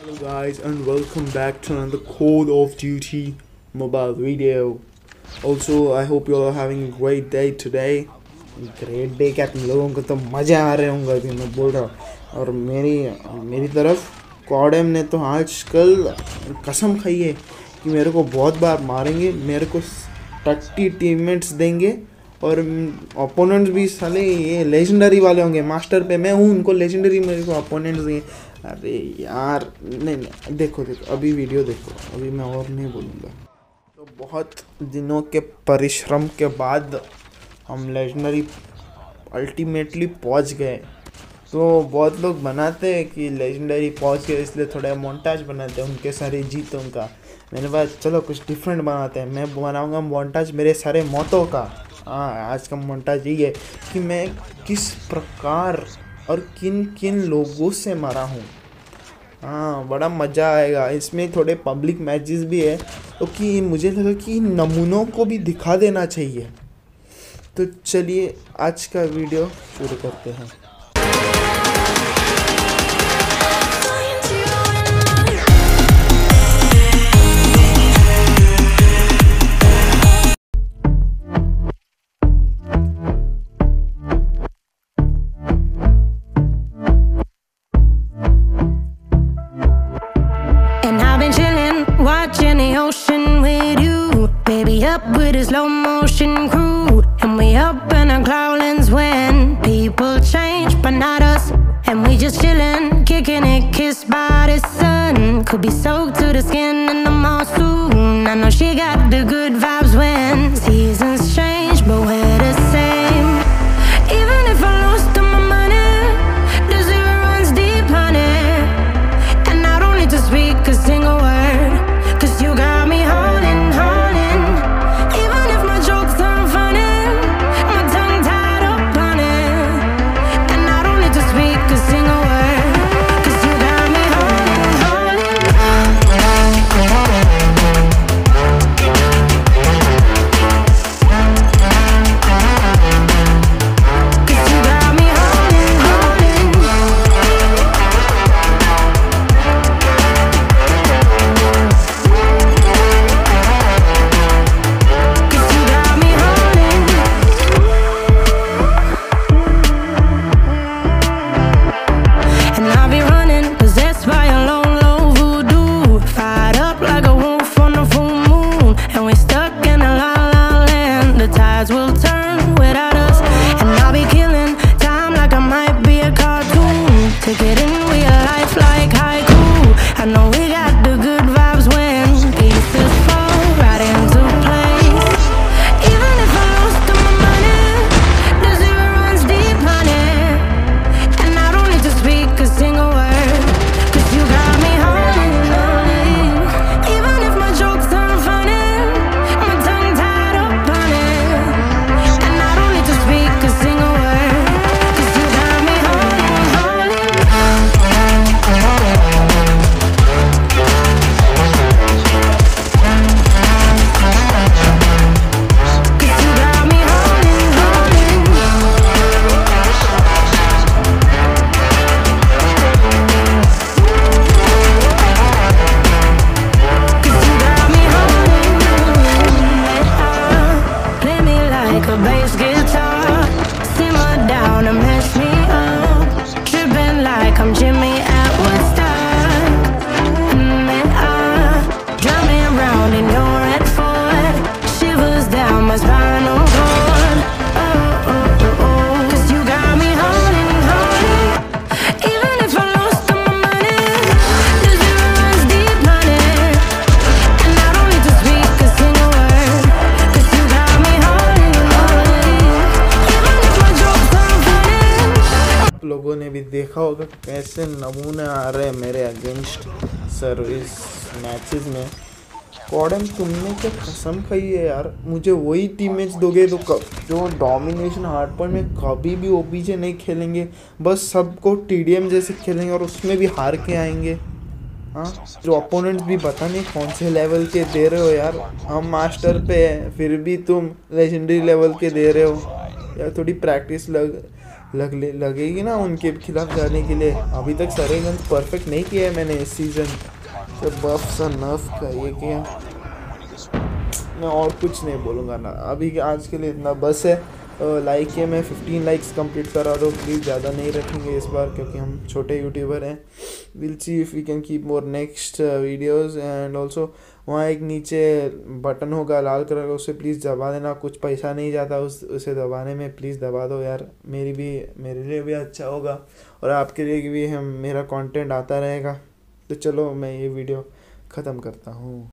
Hello guys and welcome back to another Call of Duty mobile video. Also, I hope you all are having a great day today. Day क्या तुम लोगों को तो मज़े आ रहे होंगे अभी मैं बोल रहा हूँ और मेरी मेरी तरफ़ कॉडम ने तो आजकल कसम खाई है कि मेरे को बहुत बार मारेंगे, मेरे को थर्टी टीममेट्स देंगे और ओपोनेंट्स भी साले ये लेजेंडरी वाले होंगे मास्टर पे मैं हूँ, उनको लेजेंडरी मेरे को ओपोनेंट्स देंगे अरे यार, नहीं नहीं, देखो देखो, अभी वीडियो देखो, अभी मैं और नहीं बोलूँगा। तो बहुत दिनों के परिश्रम के बाद हम लेजनरी अल्टीमेटली पहुँच गए। तो बहुत लोग बनाते हैं कि लेजेंडरी पहुँच गए, इसलिए थोड़ा मोन्टाज बनाते हैं उनके सारे जीतों का। मैंने कहा चलो, कुछ डिफरेंट बनाते हैं। मैं बनाऊँगा मोन्टाज मेरे सारे मौतों का। हाँ आज का मोन्टाज यही है कि मैं किस प्रकार और किन किन लोगों से मरा हूँ? हाँ बड़ा मज़ा आएगा। इसमें थोड़े पब्लिक मैचेस भी है। तो कि मुझे लगा कि नमूनों को भी दिखा देना चाहिए। तो चलिए, आज का वीडियो शुरू करते हैं। Slow motion crew. And we up in our clouds when people change, but not us. And we just chillin', kicking it, kissed by the sun. Could be soaked to the skin in the mall soon. I know she got the good vibes when seasons change, but we're to get in, we देखा होगा कैसे नमूने आ रहे हैं मेरे against service matches में। कॉडम तुमने क्या कसम खाई है यार? मुझे वही टीम मैच दोगे तो कब जो डोमिनेशन हार्ड पर में कभी भी ओपीजे नहीं खेलेंगे, बस सबको टीडीएम जैसे खेलेंगे और उसमें भी हार के आएँगे। हाँ? जो अपोनेंट्स भी पता नहीं कौन से लेवल के दे रहे हो यार। हम मास्टर पे हैं, फिर भी तुम लेजेंडरी लेवल के दे रहे हो। यार थोड़ी प्रैक्टिस लग लग लगेगी ना उनके खिलाफ जाने के लिए। अभी तक सारे गन परफेक्ट नहीं किया है मैंने इस सीज़न तो बफ सा नफ का ये किया मैं और कुछ नहीं बोलूँगा ना। अभी आज के लिए इतना बस है। लाइक है, मैं 15 लाइक्स कंप्लीट करा दो प्लीज़ ज़्यादा नहीं रखेंगे इस बार क्योंकि हम छोटे यूट्यूबर हैं। Will see if we can keep more next videos and also वहाँ एक नीचे बटन होगा लाल कलर का, उसे प्लीज़ दबा देना। कुछ पैसा नहीं जाता उस, उसे दबाने में प्लीज़ दबा दो यार। मेरी भी, मेरे लिए भी अच्छा होगा और आपके लिए भी हम, मेरा कॉन्टेंट आता रहेगा। तो चलो मैं ये वीडियो ख़त्म करता हूँ।